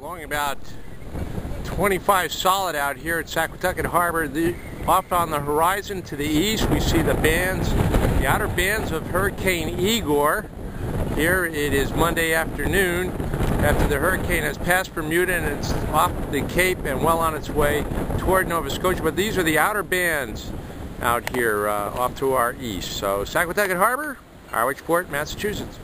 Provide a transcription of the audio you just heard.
Long about 25 solid out here at Saquatucket Harbor. The, off on the horizon to the east we see the bands, the outer bands of Hurricane Igor. Here it is Monday afternoon after the hurricane has passed Bermuda and it's off the Cape and well on its way toward Nova Scotia. But these are the outer bands out here uh, off to our east. So Saquatucket Harbor, Harwichport, Massachusetts.